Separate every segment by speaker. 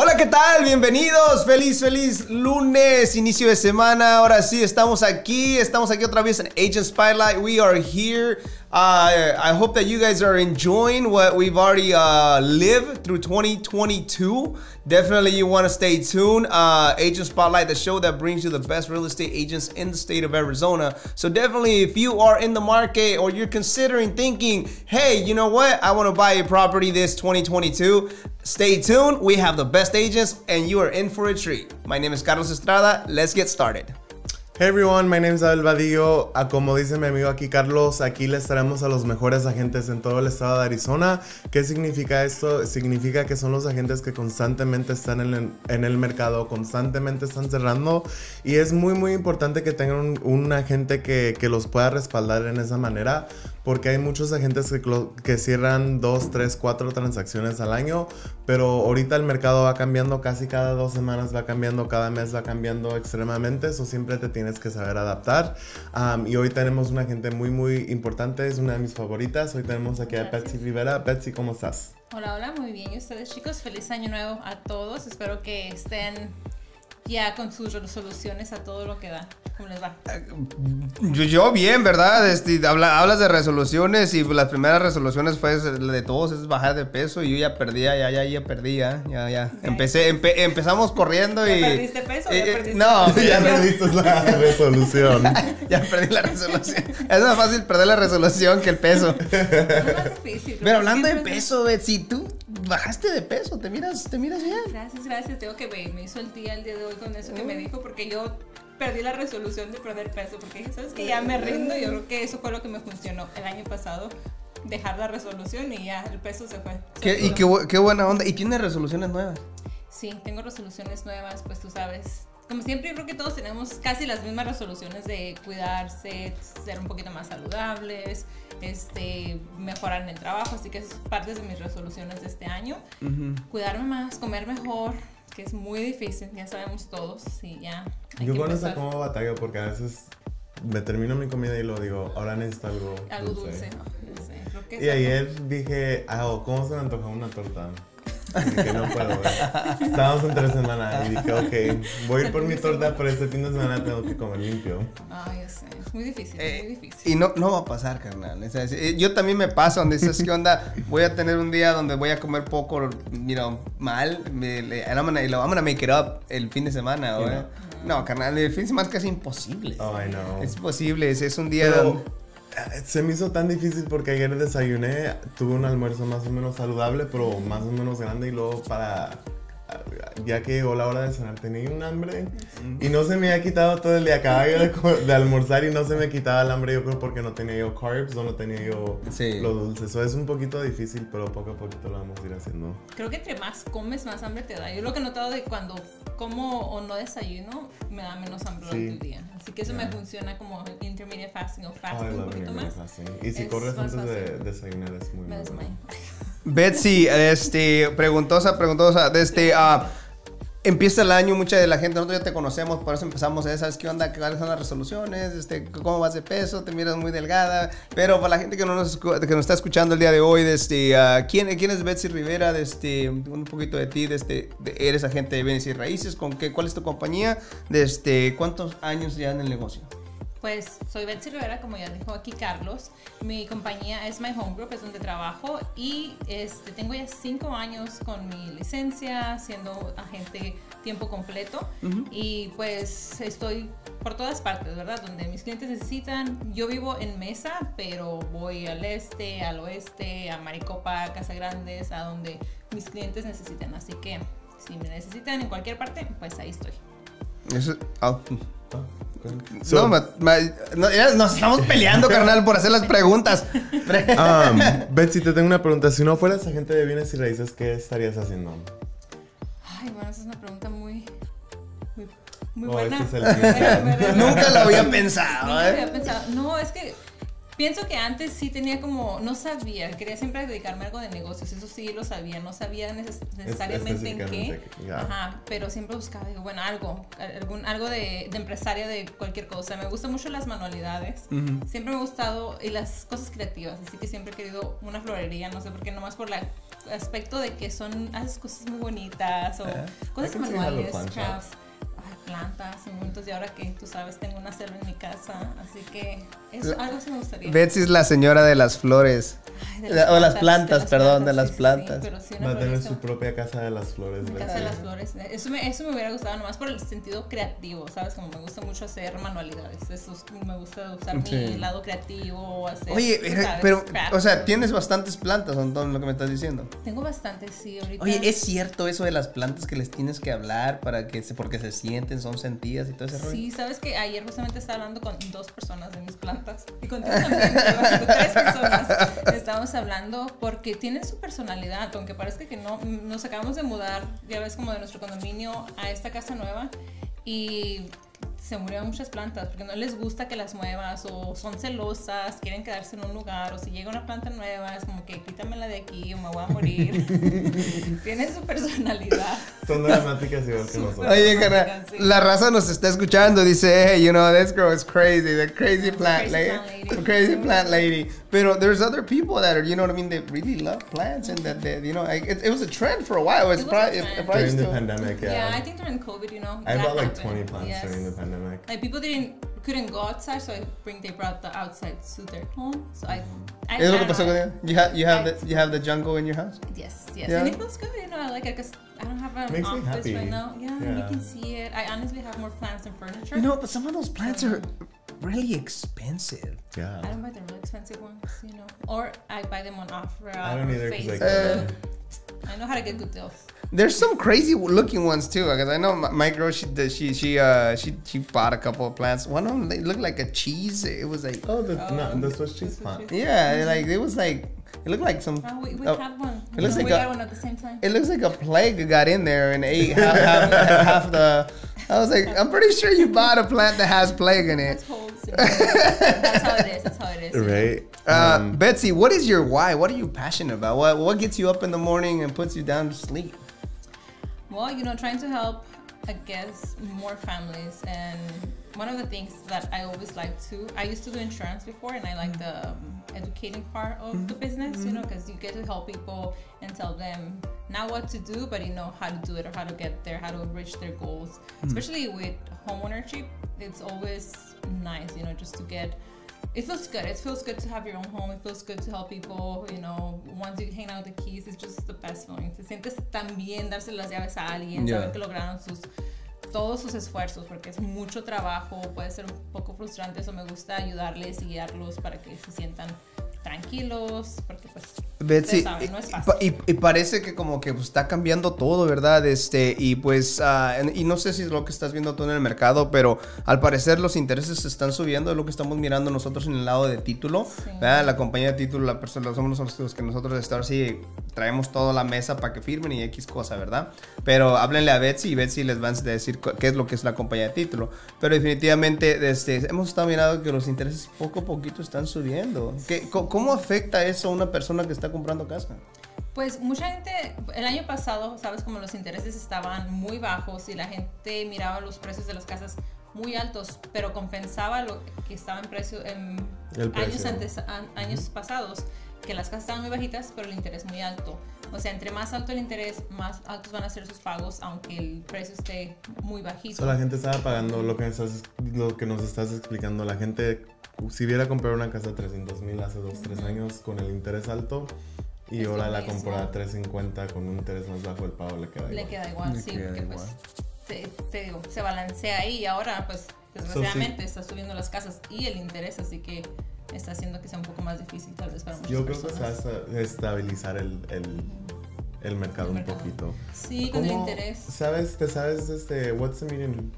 Speaker 1: Hola, ¿qué tal? Bienvenidos. Feliz, feliz lunes, inicio de semana. Ahora sí, estamos aquí. Estamos aquí otra vez en Agent Spotlight. We are here. Uh, I hope that you guys are enjoying what we've already uh, lived through 2022. Definitely, you want to stay tuned. Uh, Agent Spotlight, the show that brings you the best real estate agents in the state of Arizona. So, definitely, if you are in the market or you're considering thinking, hey, you know what? I want to buy a property this 2022. Stay tuned. We have the best agents, and you are in for a treat. My name is Carlos Estrada. Let's get started.
Speaker 2: Hey everyone, my name is Abel Vadillo. A como dice mi amigo aquí Carlos, aquí les traemos a los mejores agentes en todo el estado de Arizona. ¿Qué significa esto? Significa que son los agentes que constantemente están en el, en el mercado, constantemente están cerrando y es muy muy importante que tengan un, un agente que, que, los pueda respaldar en esa manera porque hay muchos agentes que, que cierran dos, tres, cuatro transacciones al año, pero ahorita el mercado va cambiando casi cada dos semanas, va cambiando, cada mes va cambiando extremadamente, eso siempre te tienes que saber adaptar. Um, y hoy tenemos una agente muy, muy importante, es una de mis favoritas. Hoy tenemos aquí a Betsy Rivera. Betsy, ¿cómo estás?
Speaker 3: Hola, hola, muy bien. ¿Y ustedes, chicos? Feliz año nuevo a todos. Espero que estén ya con sus resoluciones a todo lo que da. ¿Cómo les va?
Speaker 1: Yo, yo bien, ¿verdad? Este, habla, hablas de resoluciones y las primeras resoluciones fue de todos es bajar de peso y yo ya perdía, ya, ya, ya perdía, ya, ya. Empecé, empe, empezamos corriendo y...
Speaker 3: ¿Ya perdiste peso?
Speaker 1: Eh,
Speaker 3: ya perdiste
Speaker 1: no,
Speaker 3: peso?
Speaker 2: ya perdiste la resolución.
Speaker 1: ya perdí la resolución. Es más fácil perder la resolución que el peso.
Speaker 3: Es más difícil.
Speaker 1: Pero hablando de peso, Betsy, tú bajaste de peso, te miras, te miras bien.
Speaker 3: Gracias, gracias. Tengo que ver, me hizo el día el día de hoy con eso que me dijo porque yo perdí la resolución de perder peso porque dije, ¿sabes que Ya me rindo. Yo creo que eso fue lo que me funcionó el año pasado. Dejar la resolución y ya el peso se fue.
Speaker 1: ¿Qué- y qué, qué buena onda. ¿Y tienes resoluciones nuevas?
Speaker 3: Sí, tengo resoluciones nuevas, pues tú sabes. Como siempre, yo creo que todos tenemos casi las mismas resoluciones de cuidarse, ser un poquito más saludables, este, mejorar en el trabajo, así que es parte de mis resoluciones de este año. Cuidarme más, comer mejor, que es muy difícil, ya sabemos todos, y ya. hay
Speaker 2: Yo con como batallo porque a veces me termino mi comida y lo digo, ahora necesito algo,
Speaker 3: Algo dulce, ¿no? Sé, creo que
Speaker 2: Y ayer dije, ah, ¿cómo se me antoja una torta? Dije, no puedo, güey. Estábamos en tres semanas y dije, ok, voy a ir por mi torta, pero este fin de semana tengo que comer limpio.
Speaker 3: Ay, ya sé, es muy difícil,
Speaker 1: Eh,
Speaker 3: muy difícil.
Speaker 1: Y no, no va a pasar, carnal. Es- eh, yo también me paso donde dices, ¿qué onda? Voy a tener un día donde voy a comer poco, you know, mal. Me, le, I'm gonna- lo I'm gonna make it up el fin de semana, güey.
Speaker 2: Yeah.
Speaker 1: No, carnal, el fin de semana es casi imposible.
Speaker 2: Oh, I know.
Speaker 1: Es posible, es, es un día
Speaker 2: Pero
Speaker 1: donde...
Speaker 2: eh, se me hizo tan difícil porque ayer desayuné, tuve un almuerzo más o menos saludable, pero más o menos grande y luego para... Ya que llegó la hora de cenar tenía un hambre y no se me había quitado todo el día. Acababa yo de, de almorzar y no se me quitaba el hambre, yo creo porque no tenía yo carbs o no tenía yo
Speaker 1: Sí.
Speaker 2: lo dulce. Eso es un poquito difícil, pero poco a poquito lo vamos a ir haciendo.
Speaker 3: Creo que entre más comes, más hambre te da. Yo lo que he notado de cuando como o no desayuno, me da menos hambre
Speaker 2: Sí.
Speaker 3: durante el día. Así que eso me
Speaker 2: Yeah.
Speaker 3: funciona como intermediate fasting o
Speaker 2: Oh,
Speaker 3: fasting
Speaker 2: I
Speaker 3: un poquito
Speaker 2: intermittent
Speaker 3: más.
Speaker 2: fasting. Y si
Speaker 3: Es
Speaker 2: corres antes de desayunar es muy,
Speaker 3: Me
Speaker 2: bueno.
Speaker 1: Betsy, este, preguntosa, preguntosa, desde, ah, empieza el año, mucha de la gente, nosotros ya te conocemos, por eso empezamos, ¿eh? ¿sabes qué onda? ¿Cuáles son las resoluciones? Este, ¿Cómo vas de peso? ¿Te miras muy delgada? Pero para la gente que no nos, que está escuchando el día de hoy, desde, ah, ¿quién, ¿quién es Betsy Rivera? Desde, un poquito de ti, desde, de- eres agente de bienes y raíces, ¿con qué, ¿cuál es tu compañía? Desde, ¿Cuántos años ya en el negocio?
Speaker 3: Pues soy Betsy Rivera, como ya dijo aquí Carlos. Mi compañía es My Home Group, es donde trabajo y este, tengo ya cinco años con mi licencia, siendo agente tiempo completo y pues estoy por todas partes, ¿verdad? Donde mis clientes necesitan. Yo vivo en Mesa, pero voy al este, al oeste, a Maricopa, a Casa Grandes, a donde mis clientes necesitan. Así que si me necesitan en cualquier parte, pues ahí estoy.
Speaker 1: Eso, ah,
Speaker 2: So-
Speaker 1: no, ma- ma- no, ya nos estamos peleando, carnal, por hacer las preguntas.
Speaker 2: Um, Betsy, te tengo una pregunta. Si no fueras agente de bienes y raíces, ¿qué estarías haciendo?
Speaker 3: Ay, bueno, esa es una pregunta muy, muy, muy
Speaker 2: Oh,
Speaker 3: buena.
Speaker 2: este es el.
Speaker 1: Nunca lo había pensado,
Speaker 3: Nunca
Speaker 1: ¿eh?
Speaker 3: había pensado. No, es que Pienso que antes sí tenía como, no sabía, quería siempre dedicarme a algo de negocios, eso sí lo sabía, no sabía neces necesariamente en qué,
Speaker 2: ya.
Speaker 3: ajá, pero siempre buscaba, digo, bueno, algo, algún, algo de, de empresaria de cualquier cosa. Me gustan mucho las manualidades, siempre me ha gustado y las cosas creativas, así que siempre he querido una florería, no sé por qué, nomás por el aspecto de que son, haces cosas muy bonitas o
Speaker 2: Yeah.
Speaker 3: cosas manuales, crafts. Plantas y momentos y ahora que tú sabes tengo una selva en mi casa así que eso
Speaker 1: La-
Speaker 3: algo sí me gustaría
Speaker 1: Betsy es la señora de las flores.
Speaker 3: Ay, de
Speaker 1: La- o las plantas, perdón, de las
Speaker 3: sí, sí,
Speaker 1: plantas.
Speaker 3: sí una
Speaker 2: Va a tener su propia casa de las flores. Betsy.
Speaker 3: casa de las flores. Eso me, eso me hubiera gustado nomás por el sentido creativo, ¿sabes? Como me gusta mucho hacer manualidades. Eso es- me gusta usar
Speaker 1: Sí.
Speaker 3: mi lado creativo, hacer.
Speaker 1: Oye,
Speaker 3: ¿sabes?
Speaker 1: pero, o sea, tienes bastantes plantas, Antón, lo que me estás diciendo.
Speaker 3: Tengo bastantes, sí, ahorita.
Speaker 1: Oye, ¿es cierto eso de las plantas que les tienes que hablar para que se, porque se sienten, son sentidas y todo ese rollo?
Speaker 3: Sí, sabes que ayer justamente estaba hablando con dos personas de mis plantas y con tres personas estábamos hablando porque tienen su personalidad, aunque parezca que no, nos acabamos de mudar, ya ves, como de nuestro condominio a esta casa nueva y se murieron muchas plantas porque no les gusta que las muevas o son celosas, quieren quedarse en un lugar o si llega una planta nueva es como que quítamela de aquí o me voy a morir. Tienen su personalidad.
Speaker 2: Son dramáticas igual que nosotros.
Speaker 1: Oye, cara,
Speaker 3: Sí.
Speaker 1: la raza nos está escuchando. Dice, hey, you know, this girl is crazy, the crazy plant
Speaker 3: crazy
Speaker 1: lady,
Speaker 3: plant lady.
Speaker 1: the crazy plant lady. Pero there's other people that are, you know what I mean, they really love plants and that, they, you know, like, it, it was a trend for a while. It's
Speaker 3: It was
Speaker 1: probably, it,
Speaker 3: trend.
Speaker 1: probably
Speaker 2: During the pandemic,
Speaker 3: Yeah,
Speaker 2: yeah.
Speaker 3: I think during COVID, you know.
Speaker 2: I
Speaker 3: that
Speaker 2: bought like
Speaker 3: happened.
Speaker 2: 20 plants
Speaker 3: Yes.
Speaker 2: during the pandemic.
Speaker 3: Like people didn't couldn't go outside, so I think they brought the outside to their home. So I, I
Speaker 1: ¿Es lo que
Speaker 3: I
Speaker 1: pasó con ella? You have, you have the, you have the jungle in your house?
Speaker 3: Yes, yes,
Speaker 1: Yeah.
Speaker 3: and it feels good. You know, I like it because I don't have an
Speaker 2: Makes me
Speaker 3: office
Speaker 2: happy.
Speaker 3: right now. Yeah,
Speaker 2: Yeah.
Speaker 3: you can see it. I honestly have more plants than furniture.
Speaker 1: You know, but some of those plants are really expensive.
Speaker 2: Yeah.
Speaker 3: I don't buy the really expensive ones, you know, or I buy them on offer.
Speaker 2: I don't
Speaker 3: or
Speaker 2: either 'cause I
Speaker 1: Uh,
Speaker 3: I know how to get good deals.
Speaker 1: There's some crazy looking ones too, because I know my, my girl she did- she she uh she she bought a couple of plants. One of them they looked like a cheese. It was like
Speaker 2: Oh, the,
Speaker 3: Oh,
Speaker 2: no, the Swiss
Speaker 3: the
Speaker 2: cheese
Speaker 3: Swiss
Speaker 2: plant.
Speaker 3: cheese.
Speaker 1: yeah, like it was like it looked like some.
Speaker 3: Oh, we, we
Speaker 1: oh,
Speaker 3: have one.
Speaker 1: it looks
Speaker 3: No,
Speaker 1: like
Speaker 3: we
Speaker 1: a-
Speaker 3: got one at the same time.
Speaker 1: It looks like a plague got in there and ate half, half, half the. I was like, I'm pretty sure you bought a plant that has plague in it.
Speaker 3: It's holes, you know. That's how it is. That's how it is. you know.
Speaker 2: Right?
Speaker 1: Uh,
Speaker 2: Um,
Speaker 1: Betsy, what is your why? What are you passionate about? What what gets you up in the morning and puts you down to sleep?
Speaker 3: Well, you know, trying to help, I guess, more families. And one of the things that I always like to, I used to do insurance before, and I like the mm-hmm. um, educating part of the mm-hmm. business, you know, mm-hmm. because you get to help people and tell them not what to do, but you know how to do it or how to get there, how to reach their goals. Hmm. Especially with homeownership, it's always nice, you know, just to get it feels good. It feels good to have your own home. It feels good to help people. You know, once you hang out the keys, it's just the best feeling. Te sientes tan bien darse las llaves a alguien,
Speaker 1: Yeah.
Speaker 3: saber que lograron sus todos sus esfuerzos, porque es mucho trabajo, puede ser un poco frustrante. Eso me gusta ayudarles y guiarlos para que se sientan tranquilos, porque pues
Speaker 1: Betsy,
Speaker 3: saben, no es
Speaker 1: y-
Speaker 3: fácil.
Speaker 1: y, y parece que como que pues, está cambiando todo, ¿verdad? Este, y pues, en- y no sé si es lo que estás viendo tú en el mercado, pero al parecer los intereses se están subiendo, es lo que estamos mirando nosotros en el lado de título,
Speaker 3: Sí.
Speaker 1: ¿verdad? La compañía de título, la persona, somos los, los que nosotros de Star sí traemos toda la mesa para que firmen y X cosa, ¿verdad? Pero háblenle a Betsy y Betsy les va a decir qué es lo que es la compañía de título. Pero definitivamente este, hemos estado mirando que los intereses poco a poquito están subiendo. ¿Qué, ¿Cómo afecta eso a una persona que está comprando casa?
Speaker 3: Pues mucha gente, el año pasado, sabes, como los intereses estaban muy bajos y la gente miraba los precios de las casas muy altos, pero compensaba lo que estaba en precio en
Speaker 2: El
Speaker 3: años antes, an- años pasados, que las casas estaban muy bajitas, pero el interés muy alto. O sea, entre más alto el interés, más altos van a ser sus pagos, aunque el precio esté muy bajito.
Speaker 2: So, la gente estaba pagando lo que, estás, lo que nos estás explicando. La gente, si hubiera comprado una casa de 300 mil hace 2, 3 años con el interés alto y
Speaker 3: Es
Speaker 2: ahora la compró a 350 con un interés más bajo, el pago le queda
Speaker 3: Le
Speaker 2: igual.
Speaker 3: queda igual,
Speaker 1: Le
Speaker 3: sí,
Speaker 1: queda
Speaker 3: porque
Speaker 1: igual.
Speaker 3: pues te, te digo, se balancea ahí y ahora pues desgraciadamente está subiendo las casas y el interés, así que está haciendo que sea un poco más difícil tal vez para muchas
Speaker 2: Yo creo que se va a estabilizar el, el, el mercado
Speaker 3: El
Speaker 2: un
Speaker 3: mercado.
Speaker 2: poquito.
Speaker 3: Sí, con el
Speaker 2: ¿Cómo-
Speaker 3: interés.
Speaker 2: ¿Sabes? ¿Te sabes este, what's the median,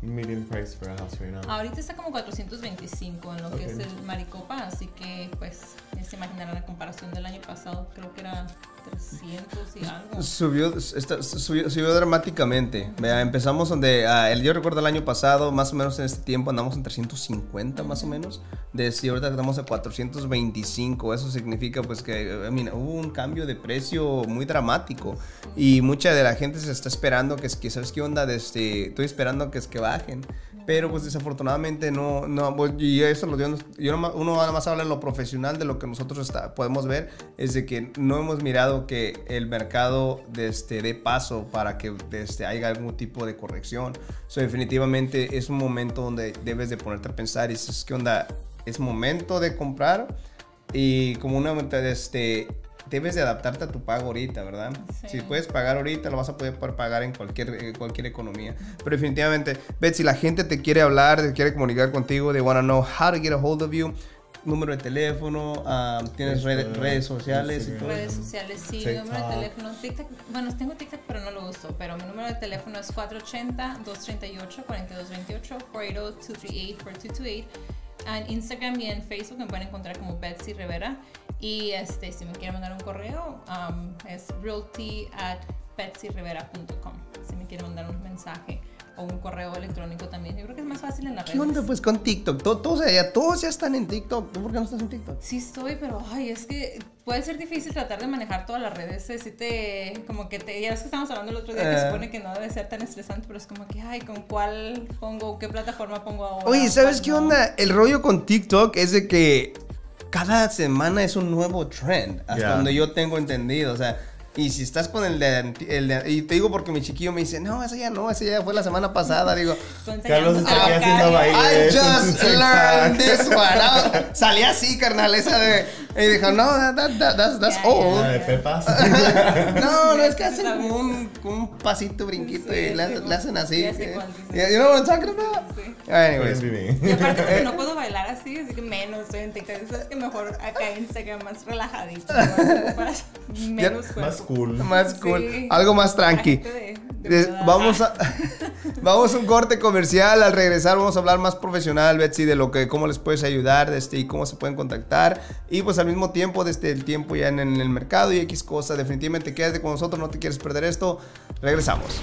Speaker 2: median price for a house right now?
Speaker 3: Ahorita está como 425 en lo que
Speaker 2: Ok.
Speaker 3: es el Maricopa, así que pues se imaginarán la comparación del año pasado, creo que era 300 y algo.
Speaker 1: Subió, está- subió, subió dramáticamente. Vea, empezamos donde, ah, el, yo recuerdo el año pasado, más o menos en este tiempo andamos en 350 más o menos. De si ahorita estamos a 425, eso significa pues que, I mean, hubo un cambio de precio muy dramático. Y mucha de la gente se está esperando que, es que ¿sabes qué onda? Desde, estoy esperando que es que bajen. Pero pues desafortunadamente no, no pues, y eso lo dio, yo nomás- uno nada más habla en lo profesional de lo que nosotros está- podemos ver, es de que no hemos mirado que el mercado de este, dé paso para que este, haya algún tipo de corrección. So, definitivamente es un momento donde debes de ponerte a pensar y dices, ¿qué onda? Es momento de comprar y como una este, debes de adaptarte a tu pago ahorita, ¿verdad?
Speaker 3: Sí.
Speaker 1: Si puedes pagar ahorita, lo vas a poder pagar en cualquier, eh, cualquier economía. Pero definitivamente, Bet, si la gente te quiere hablar, te quiere comunicar contigo, they want to know how to get a hold of you, número de teléfono, ah, tienes redes,
Speaker 2: Facebook,
Speaker 1: redes sociales y todo.
Speaker 3: Redes sociales, sí,
Speaker 2: TikTok.
Speaker 3: número de teléfono, TikTok, bueno, tengo TikTok pero no lo uso, pero mi número de teléfono es 480-238-4228, 480-238-4228. En Instagram y en Facebook me pueden encontrar como Betsy Rivera. Y este, si me quieren mandar un correo, um, es realty at betsyrivera.com. Si me quieren mandar un mensaje o un correo electrónico también. Yo creo que es más fácil en la red.
Speaker 1: ¿Qué onda pues con TikTok? To- Todos, ya, todos ya están en TikTok. ¿Tú por qué no estás en TikTok?
Speaker 3: Sí estoy, pero ay, es que puede ser difícil tratar de manejar todas las redes. Sí te, como que te, ya ves que estábamos hablando el otro día que
Speaker 1: Eh.
Speaker 3: se supone que no debe ser tan estresante, pero es como que, ay, ¿con cuál pongo, qué plataforma pongo ahora?
Speaker 1: Oye, ¿sabes
Speaker 3: ¿Cuál
Speaker 1: qué
Speaker 3: no?
Speaker 1: onda? El rollo con TikTok es de que cada semana es un nuevo trend, hasta donde yo tengo entendido, o sea, y si estás con el de, el de- y te digo porque mi chiquillo me dice, no, ese ya no, ese ya fue la semana pasada, digo,
Speaker 2: Carlos está
Speaker 3: la
Speaker 2: aquí haciendo baile.
Speaker 1: I just learned this one. Ah, Salí así, carnal, esa de, y dijo, no, that, that- that- that's, that's old.
Speaker 2: Ah, de Pepas.
Speaker 1: No, no, es que hacen como un, como un pasito, brinquito
Speaker 3: Sí,
Speaker 1: y le, hacen así.
Speaker 3: ya sé cuál dices.
Speaker 1: Yeah, You know what I'm talking about?
Speaker 3: Sí.
Speaker 1: Anyways.
Speaker 3: Y aparte porque no puedo bailar así, así que menos estoy en TikTok. Sabes que mejor acá en Instagram más relajadito, más menos cuerpo.
Speaker 2: Más cool.
Speaker 1: Más cool.
Speaker 3: Sí.
Speaker 1: Algo más tranqui.
Speaker 3: De- de
Speaker 1: vamos a vamos a un corte comercial. Al regresar vamos a hablar más profesional, Betsy, de lo que cómo les puedes ayudar, este, y cómo se pueden contactar. Y pues al mismo tiempo, desde el tiempo ya en, en el mercado y X cosas. Definitivamente quédate con nosotros, no te quieres perder esto. Regresamos.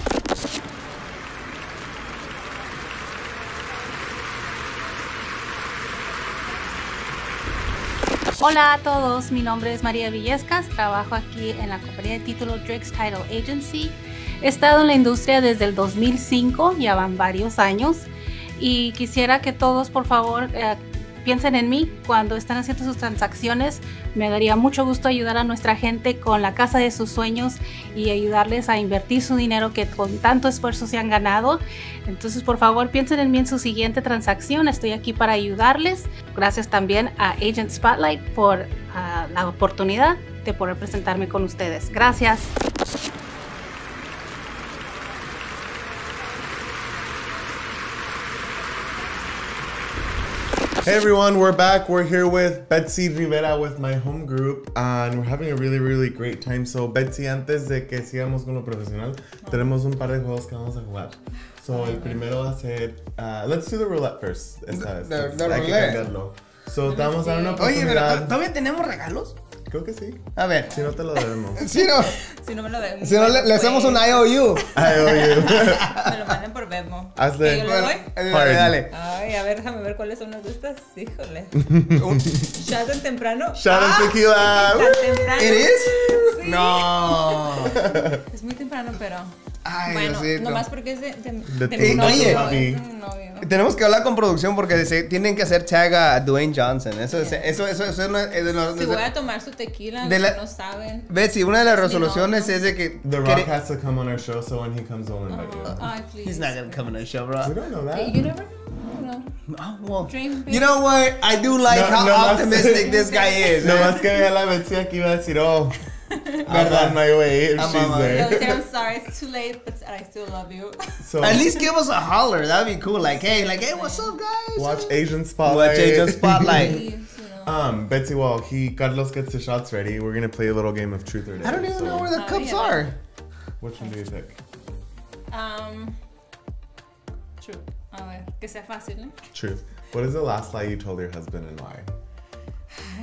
Speaker 4: Hola a todos, mi nombre es María Villescas, trabajo aquí en la compañía de título Drix Title Agency. He estado en la industria desde el 2005, ya van varios años, y quisiera que todos por favor eh, piensen en mí cuando están haciendo sus transacciones. Me daría mucho gusto ayudar a nuestra gente con la casa de sus sueños y ayudarles a invertir su dinero que con tanto esfuerzo se han ganado. Entonces, por favor, piensen en mí en su siguiente transacción. Estoy aquí para ayudarles. Gracias también a Agent Spotlight por ah, la oportunidad de poder presentarme con ustedes. Gracias.
Speaker 2: Hey everyone, we're back. We're here with Betsy Rivera with my home group and we're having a really, really great time. So, Betsy, antes de que sigamos con lo profesional, tenemos un par de juegos que vamos a jugar. So, el primero va a ser. uh, let's do the roulette first. Esta vez.
Speaker 1: The- the
Speaker 2: Hay que cambiarlo. So, te vamos a dar una
Speaker 1: Oye, pero
Speaker 2: oportunidad.
Speaker 1: ¿todavía tenemos regalos?
Speaker 2: Creo que sí.
Speaker 1: A ver.
Speaker 2: Si no, te lo debemos.
Speaker 1: Si no,
Speaker 3: Si no me lo den.
Speaker 1: si no le, le hacemos un IOU.
Speaker 2: I owe you.
Speaker 3: Me lo mandan por Venmo.
Speaker 2: Hazle.
Speaker 3: ¿Y yo le
Speaker 1: Bueno,
Speaker 3: doy?
Speaker 1: eh, dale, dale.
Speaker 3: Ay, a ver, déjame ver cuáles son las de estas. Híjole. ¿Ya tan temprano?
Speaker 2: Shot
Speaker 1: Ah.
Speaker 2: of tequila.
Speaker 3: ¿Tan temprano?
Speaker 1: ¿It is?
Speaker 3: Sí.
Speaker 1: No.
Speaker 3: Es muy temprano, pero.
Speaker 1: Ay,
Speaker 3: bueno,
Speaker 1: Diosito.
Speaker 3: nomás porque es de, de,
Speaker 2: De
Speaker 3: de mi novio.
Speaker 1: oye.
Speaker 3: novio.
Speaker 1: Tenemos que hablar con producción porque se- tienen que hacer tag a Dwayne Johnson. Eso, es- eso, eso, eso es una- es de los-
Speaker 3: Si voy a tomar su tequila,
Speaker 1: la-
Speaker 3: que no saben.
Speaker 1: Betsy, una de las resoluciones es de que...
Speaker 2: The Rock has to come on our show, so when he comes, we'll invite you.
Speaker 3: Ay, please.
Speaker 1: He's not gonna come on the show,
Speaker 2: We
Speaker 1: bro.
Speaker 2: don't know that.
Speaker 3: you never know. No.
Speaker 1: Oh, well,
Speaker 3: Dream
Speaker 1: you know what? I do like
Speaker 2: No-
Speaker 1: how
Speaker 2: no más-
Speaker 1: optimistic this guy is.
Speaker 2: No
Speaker 1: eh.
Speaker 2: más que vea la Betsy aquí va a decir, oh, I'm on my way if
Speaker 1: I'm
Speaker 2: she's
Speaker 1: on my way.
Speaker 3: Yo I'm sorry, it's too late, but I still love you.
Speaker 2: So,
Speaker 1: At least give us a holler. That'd be cool. Like, hey, like, hey, what's up, guys?
Speaker 2: watch Asian Spotlight.
Speaker 1: Watch Asian Spotlight.
Speaker 3: Please, you know.
Speaker 2: Um, Betsy, while he Carlos gets the shots ready, we're gonna play a little game of truth or dare.
Speaker 1: I don't even
Speaker 2: So,
Speaker 1: know where the
Speaker 3: Oh,
Speaker 1: cups
Speaker 3: yeah.
Speaker 1: are.
Speaker 2: Which one do you pick?
Speaker 3: Um, true. A ver, que sea fácil, ¿eh?
Speaker 2: Truth. What is the last lie you told your husband and why?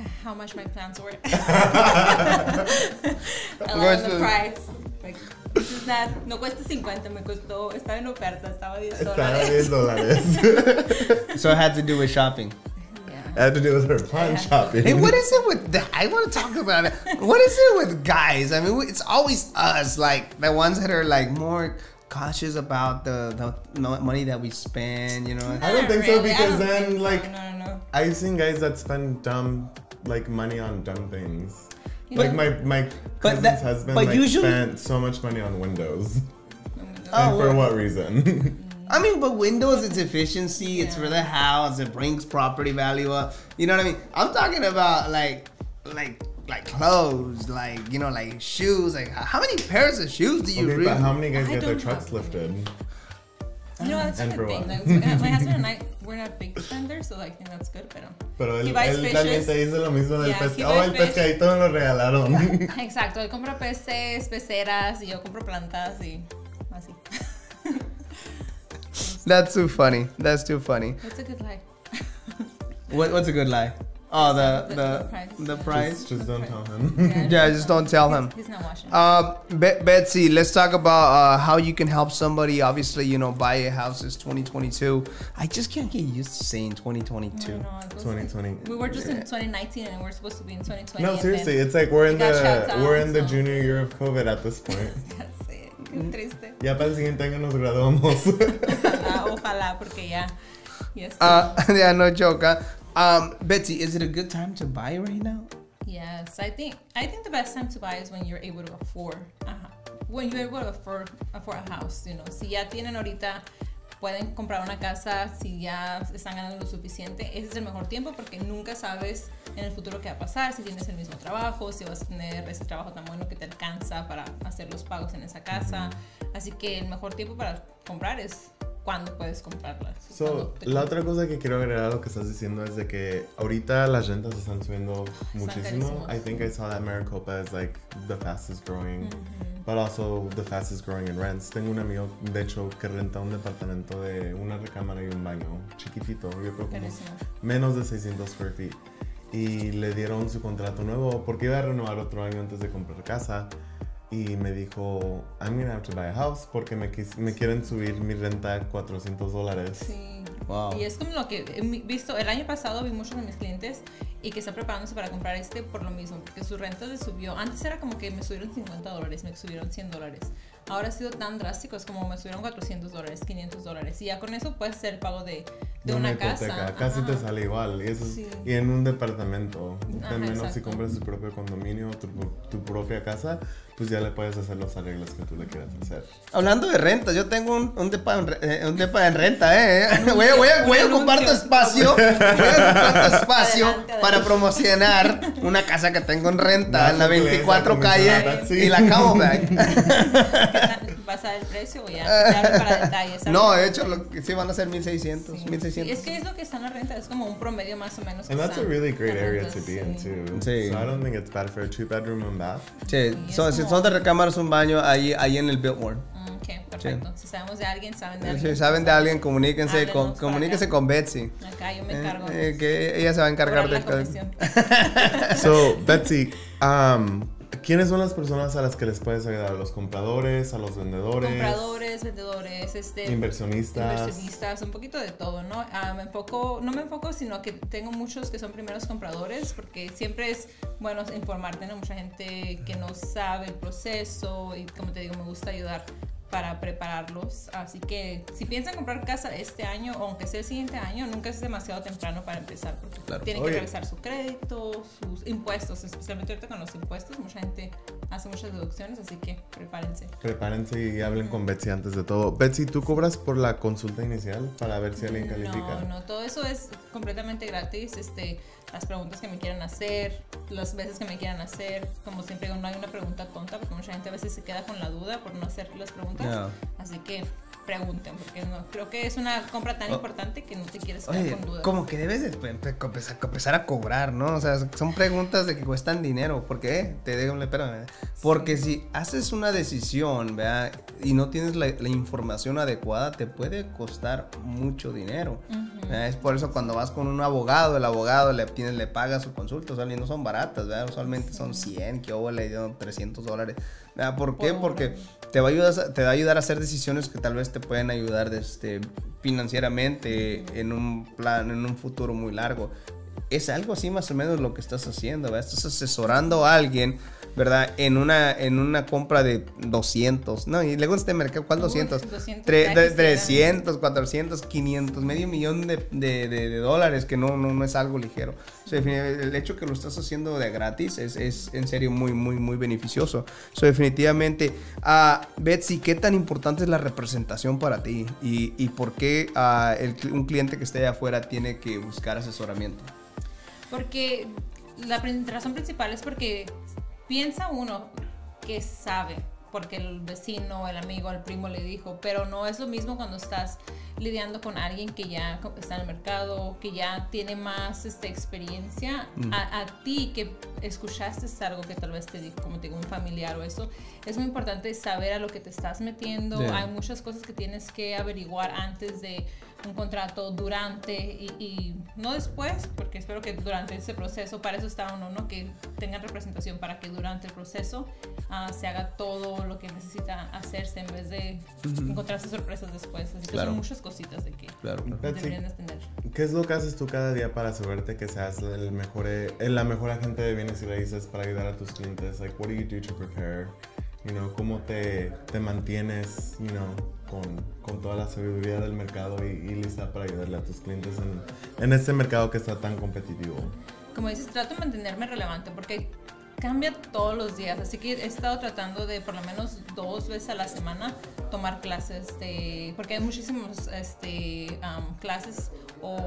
Speaker 3: how much my plants were. I love the price. Like, this is not, no cuesta 50, me costó, estaba en oferta, estaba 10
Speaker 2: Está a
Speaker 3: dólares.
Speaker 2: 10 dólares.
Speaker 1: So it had to do with shopping.
Speaker 3: Yeah.
Speaker 2: had to do with her plant
Speaker 3: Yeah.
Speaker 2: shopping.
Speaker 1: Hey, what is it with the, I want to talk about it. What is it with guys? I mean, it's always us, like the ones that are like more cautious about the, the money that we spend, you know.
Speaker 2: I don't think so
Speaker 3: really, I
Speaker 2: because
Speaker 3: don't
Speaker 2: then, like-
Speaker 3: no, no, no.
Speaker 2: I've seen guys that spend dumb, like money on dumb things.
Speaker 3: You
Speaker 2: Like
Speaker 3: know-
Speaker 2: my my
Speaker 1: But
Speaker 2: cousin's
Speaker 1: that-
Speaker 2: husband
Speaker 1: but
Speaker 2: like
Speaker 1: usually-
Speaker 2: spent so much money on windows.
Speaker 1: Oh,
Speaker 2: and for
Speaker 1: well-
Speaker 2: what reason?
Speaker 1: I mean, but Windows, it's efficiency. It's for the house. It brings property value up. You know what I mean? I'm talking about like, like, like clothes, like you know, like shoes. Like, how many pairs of shoes do you
Speaker 2: okay,
Speaker 1: really?
Speaker 2: but how many guys
Speaker 3: I
Speaker 2: get their trucks
Speaker 3: have-
Speaker 2: lifted?
Speaker 3: You know, that's a good thing.
Speaker 2: what?
Speaker 3: Like, my my husband and I, we're not big spenders, so like, I think that's good, pero.
Speaker 2: Pero él,
Speaker 3: He buys
Speaker 2: él también
Speaker 3: fishes.
Speaker 2: te dice lo mismo del
Speaker 3: Yeah, he
Speaker 2: pescado. Oh, el
Speaker 3: fish.
Speaker 2: pescadito me lo regalaron.
Speaker 3: Exacto, él compra peces, peceras, y yo compro plantas y así.
Speaker 1: That's too funny. That's too funny.
Speaker 3: What's a good lie?
Speaker 1: What, what's a good lie? Oh, the
Speaker 3: The-
Speaker 1: the
Speaker 3: the price.
Speaker 1: the
Speaker 3: Yeah.
Speaker 1: price.
Speaker 2: just just don't tell him.
Speaker 1: Yeah, just don't tell him.
Speaker 3: He's not watching.
Speaker 1: Uh, Be- Betsy, let's talk about uh, how you can help somebody. Obviously, you know, buy a house is 2022. I just can't get used to saying 2022.
Speaker 3: No, no,
Speaker 2: 2020.
Speaker 3: like- we were just in 2019 and we're supposed to be in 2020.
Speaker 2: No, seriously, it's like we're in
Speaker 3: we got
Speaker 2: the we're in the
Speaker 3: so-
Speaker 2: junior year of COVID at this point.
Speaker 3: Ya sé, qué triste.
Speaker 2: Ya para el siguiente año nos graduamos.
Speaker 3: Ojalá, ojalá, porque ya. ya
Speaker 1: Uh, yeah, no joke. Huh? Um, Betsy, is it a good time to buy right now?
Speaker 3: Yes, I think I think the best time to buy is when you're able to afford. When you're able to afford, afford a house, you know. Si ya tienen ahorita, pueden comprar una casa, si ya están ganando lo suficiente, ese es el mejor tiempo porque nunca sabes en el futuro qué va a pasar, si tienes el mismo trabajo, si vas a tener ese trabajo tan bueno que te alcanza para hacer los pagos en esa casa. Así que el mejor tiempo para comprar es cuando puedes comprarla.
Speaker 2: So, la otra cosa que quiero agregar a lo que estás diciendo es de que ahorita las rentas están subiendo muchísimo. I think I saw that Maricopa is like the fastest growing, but also the fastest growing in rents. Tengo un amigo, de hecho, que renta un departamento de una recámara y un baño chiquitito, yo creo
Speaker 3: Carísimo.
Speaker 2: menos de 600 square feet. Y le dieron su contrato nuevo porque iba a renovar otro año antes de comprar casa. Y me dijo, I'm gonna have to buy a house porque me, quis- me quieren subir mi renta a 400 dólares.
Speaker 3: Sí.
Speaker 1: Wow.
Speaker 3: Y es como lo que he visto, el año pasado vi muchos de mis clientes y que están preparándose para comprar este por lo mismo, porque su renta le subió. Antes era como que me subieron 50 dólares, me subieron 100 dólares. Ahora ha sido tan drástico, es como me subieron 400 dólares, 500 dólares. Y ya con eso puedes hacer el pago de, de, una, casa.
Speaker 2: Casi te
Speaker 3: Ajá.
Speaker 2: sale igual. Y, eso es-
Speaker 3: Sí.
Speaker 2: y en un departamento.
Speaker 3: Ajá,
Speaker 2: al menos si
Speaker 3: exacto.
Speaker 2: compras tu propio condominio, tu, tu propia casa, pues ya le puedes hacer los arreglos que tú le quieras hacer.
Speaker 1: Hablando de renta, yo tengo un, un, depa, en, eh, un depa en renta, ¿eh? Voy a, voy a, voy a ocupar tu espacio, voy a ocupar tu espacio
Speaker 3: Adelante, adelante.
Speaker 1: Para promocionar una casa que tengo en renta en la
Speaker 2: Más inglés,
Speaker 1: 24
Speaker 2: la
Speaker 1: calle y la Camelback.
Speaker 3: ¿Qué tal? ¿Vas a dar el precio? Ya hablo para detalles. ¿sabes?
Speaker 1: No, de hecho, lo que sí van a ser 1600,
Speaker 3: Sí.
Speaker 1: 1600.
Speaker 3: Es que es lo que está en la renta, es como un promedio más o menos. que
Speaker 2: And that's a
Speaker 3: está
Speaker 2: really great area
Speaker 3: rentas,
Speaker 2: to be in
Speaker 3: sí.
Speaker 2: too.
Speaker 1: Sí.
Speaker 2: So I don't think it's bad for a two bedroom and bath.
Speaker 1: Sí,
Speaker 3: Sí,
Speaker 1: son,
Speaker 3: es
Speaker 1: si son de recámaras un baño ahí, ahí en el Biltmore.
Speaker 3: Mm, Ok, perfecto. Si sabemos de alguien, saben de
Speaker 1: Si
Speaker 3: alguien.
Speaker 1: saben de alguien, comuníquense,
Speaker 3: Háblenos
Speaker 1: con, comuníquense con Betsy.
Speaker 3: Acá yo me
Speaker 1: Eh,
Speaker 3: encargo.
Speaker 1: eh, que ella se va a encargar de
Speaker 3: la comisión.
Speaker 2: So, Betsy, um, ¿quiénes son las personas a las que les puedes ayudar? ¿A los compradores? ¿A los vendedores?
Speaker 3: Compradores, vendedores, este,
Speaker 2: Inversionistas.
Speaker 3: inversionistas, un poquito de todo, ¿no? Ah, me enfoco, no me enfoco, sino que tengo muchos que son primeros compradores, porque siempre es bueno informarte, ¿no? Mucha gente que no sabe el proceso y como te digo, me gusta ayudar para prepararlos. Así que si piensan comprar casa este año o aunque sea el siguiente año, nunca es demasiado temprano para empezar, porque
Speaker 1: Claro.
Speaker 3: tienen que revisar su crédito, sus impuestos, especialmente ahorita con los impuestos, mucha gente hace muchas deducciones, así que prepárense.
Speaker 2: Prepárense y hablen con Betsy antes de todo. Betsy, ¿tú cobras por la consulta inicial para ver si alguien califica?
Speaker 3: No, no, todo eso es completamente gratis. Este, las preguntas que me quieran hacer, las veces que me quieran hacer, como siempre no hay una pregunta tonta, porque mucha gente a veces se queda con la duda por no hacer las preguntas.
Speaker 1: No.
Speaker 3: Así que pregunten, porque no, creo que es una compra tan
Speaker 1: Oh.
Speaker 3: importante que no te quieres quedar
Speaker 1: Oye,
Speaker 3: con dudas.
Speaker 1: como que debes de pe- pe- empezar, a cobrar, ¿no? O sea, son preguntas de que cuestan dinero. ¿Por qué? Te digo, espérame. Porque si haces una decisión, ¿verdad? Y no tienes la, la información adecuada, te puede costar mucho dinero. ¿verdad? Es por eso cuando vas con un abogado, el abogado le, tienes, le paga su consulta, o sea, y no son baratas, ¿verdad? Usualmente son 100, que hubo le dieron 300 dólares. ¿Verdad? ¿Por qué?
Speaker 3: Por-
Speaker 1: Porque te va, a ayudar, a- te va a ayudar a hacer decisiones que tal vez te pueden ayudar este, financieramente en un plan, en un futuro muy largo. Es algo así más o menos lo que estás haciendo, ¿verdad? Estás asesorando a alguien, ¿verdad? En una, en una compra de 200, ¿no? Y luego en este mercado, ¿cuál
Speaker 3: Uy,
Speaker 1: 200?
Speaker 3: 200,
Speaker 1: Tre-
Speaker 3: ya
Speaker 1: de-
Speaker 3: quisiera.
Speaker 1: 300, 400, 500, medio millón de, de- de- de dólares, que no, no, no es algo ligero. O sea, defini- el hecho que lo estás haciendo de gratis es, es en serio muy, muy, muy beneficioso. So, definitivamente, ah, Betsy, ¿qué tan importante es la representación para ti? ¿Y, y por qué ah, el un cliente que esté allá afuera tiene que buscar asesoramiento?
Speaker 3: Porque la razón principal es porque piensa uno que sabe, porque el vecino, el amigo, el primo le dijo, pero no es lo mismo cuando estás lidiando con alguien que ya está en el mercado, que ya tiene más este, experiencia,
Speaker 1: Mm.
Speaker 3: a, a ti que escuchaste algo que tal vez te dijo, como te digo, un familiar o eso, es muy importante saber a lo que te estás metiendo, hay muchas cosas que tienes que averiguar antes de un contrato, durante y, y no después, porque espero que durante ese proceso, para eso está uno, ¿no? Que tengan representación para que durante el proceso ah, se haga todo lo que necesita hacerse en vez de encontrarse sorpresas después. Así que
Speaker 1: Claro.
Speaker 3: son muchas cositas de que
Speaker 1: Claro.
Speaker 3: Deberían de tener.
Speaker 2: ¿Qué es lo que haces tú cada día para asegurarte que seas el mejor, eh, la mejor agente de bienes y raíces para ayudar a tus clientes? Like, what do you do to prepare? You know, ¿cómo te, te mantienes, you know, con, con toda la sabiduría del mercado y, y lista para ayudarle a tus clientes en, en este mercado que está tan competitivo?
Speaker 3: como dices, trato de mantenerme relevante porque cambia todos los días, así que he estado tratando de por lo menos dos veces a la semana tomar clases de, porque hay muchísimos este, um, clases o,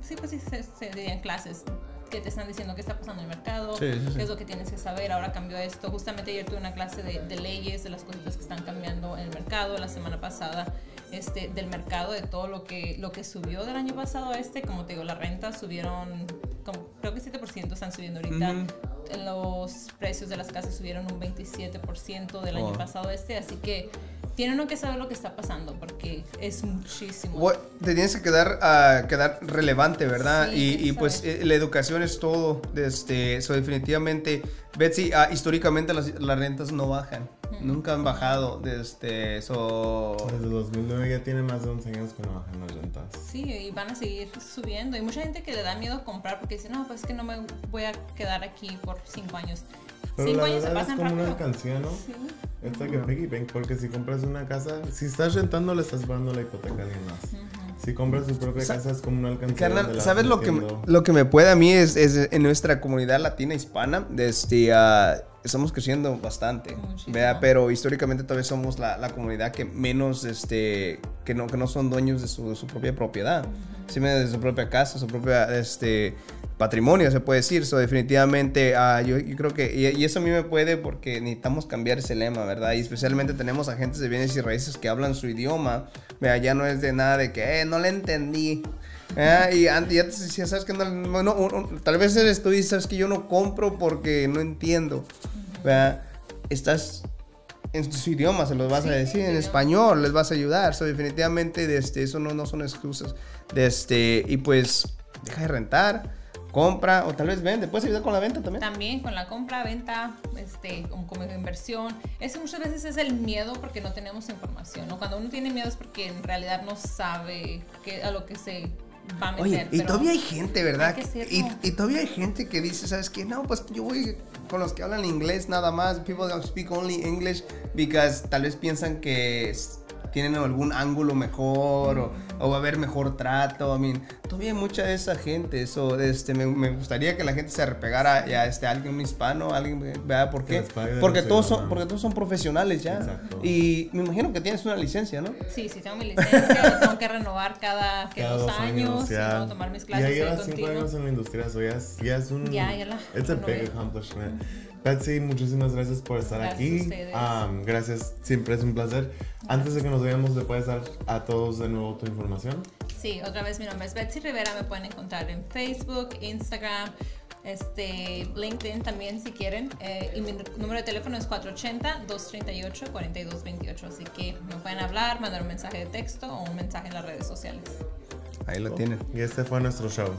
Speaker 3: sí, pues sí, se, se dirían clases que te están diciendo qué está pasando en el mercado,
Speaker 1: Sí, sí, sí.
Speaker 3: qué es lo que tienes que saber, ahora cambió esto. Justamente ayer tuve una clase de, de leyes, de las cositas que están cambiando en el mercado, la semana pasada este, del mercado, de todo lo que, lo que subió del año pasado a este, como te digo, las rentas subieron, como, creo que 7% están subiendo ahorita.
Speaker 1: Ujú.
Speaker 3: Los precios de las casas subieron un 27% del
Speaker 1: Oh.
Speaker 3: año pasado este, así que tiene uno que saber lo que está pasando porque es muchísimo.
Speaker 1: Bueno, te tienes que quedar, ah, quedar relevante, ¿verdad?
Speaker 3: Sí,
Speaker 1: y, y, pues eh, la educación es todo. Este, so definitivamente, Betsy, ah, históricamente las, las rentas no bajan. Nunca han bajado. Desde eso.
Speaker 2: Desde 2009 ya tiene más de 11 años que no bajan las rentas.
Speaker 3: Sí, y van a seguir subiendo. Hay mucha gente que le da miedo comprar porque dice, no, pues es que no me voy a quedar aquí por cinco años.
Speaker 2: Pero
Speaker 3: cinco
Speaker 2: la
Speaker 3: años se
Speaker 2: verdad es
Speaker 3: pasan
Speaker 2: como una
Speaker 3: rápido.
Speaker 2: alcancía, ¿no?
Speaker 3: Sí.
Speaker 2: Esta que Piggy Bank, porque si compras una casa, si estás rentando, le estás pagando la hipoteca a alguien más. Si compras tu propia
Speaker 1: Sa-
Speaker 2: casa, es como una alcancía.
Speaker 1: Carnal, ¿sabes lo que, me- lo que me puede a mí? Es, es en nuestra comunidad latina hispana. Desde, ah, estamos creciendo bastante. ¿verdad? Pero históricamente todavía somos la, la comunidad que menos, este, que no, que no son dueños de su, de su propia propiedad. Sí, de su propia casa, su propia, este, patrimonio, se puede decir. So, definitivamente, ah, yo, yo creo que, y, y eso a mí me puede porque necesitamos cambiar ese lema, ¿verdad? Y especialmente tenemos agentes de bienes y raíces que hablan su idioma, ¿verdad? Ya no es de nada de que, eh, no le entendí. ¿verdad? Y antes ya sabes que no, no, un- un- tal vez eres tú y sabes que yo no compro porque no entiendo, ¿verdad? Estás en su idioma, se los vas
Speaker 3: Sí,
Speaker 1: a decir, en español, les vas a ayudar. So, definitivamente, desde, eso no, no son excusas. Desde, y pues, deja de rentar, compra o tal vez vende. ¿Puedes ayudar con la venta también?
Speaker 3: También con la compra, venta, este, como, como inversión. Eso muchas veces es el miedo porque no tenemos información. ¿no? Cuando uno tiene miedo es porque en realidad no sabe a lo que se va a meter.
Speaker 1: Oye, y todavía hay gente, ¿verdad?
Speaker 3: hay
Speaker 1: y, y todavía hay gente que dice, ¿sabes qué? No, pues yo voy con los que hablan inglés nada más. People that speak only English because tal vez piensan que es- tienen algún ángulo mejor o, o va a haber mejor trato. I mean, todavía hay mucha de esa gente. Eso, este, me, me gustaría que la gente se repegara a este, alguien un hispano, alguien, ¿verdad? ¿Por
Speaker 2: Que
Speaker 1: qué? Porque todos
Speaker 2: que
Speaker 1: son, porque todos son profesionales ya.
Speaker 2: Exacto.
Speaker 1: Y me imagino que tienes una licencia, ¿no?
Speaker 3: Sí, sí, tengo mi licencia, tengo que renovar cada, que
Speaker 2: Cada
Speaker 3: dos, años, y
Speaker 2: ya.
Speaker 3: luego tomar mis clases
Speaker 2: Ya llevas cinco años en la industria, eso ya es, ya es un...
Speaker 3: Ya, ya la
Speaker 2: It's a big accomplishment. Betsy, muchísimas gracias por estar
Speaker 3: Gracias a
Speaker 2: aquí.
Speaker 3: ustedes.
Speaker 2: Um, gracias, siempre es un placer. Antes de que nos vayamos, ¿le puedes dar a todos de nuevo tu información?
Speaker 3: Sí, otra vez mi nombre es Betsy Rivera, me pueden encontrar en Facebook, Instagram, este, LinkedIn también si quieren. Eh, y mi número de teléfono es 480-238-4228, así que me pueden hablar, mandar un mensaje de texto o un mensaje en las redes sociales.
Speaker 1: Ahí lo tienen.
Speaker 2: Y este fue nuestro show.